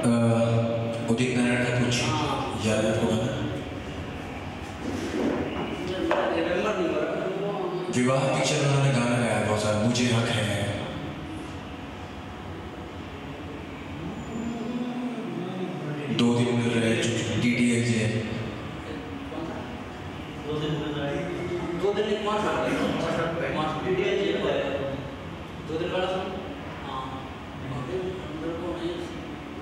उदित नारायण का कुछ याद है हो रहा विवाह पिक्चर उन्होंने गाना गाया बहुत सारा मुझे हक है दो दिन मिल रहे डी टी एच है दो दिन दो दिन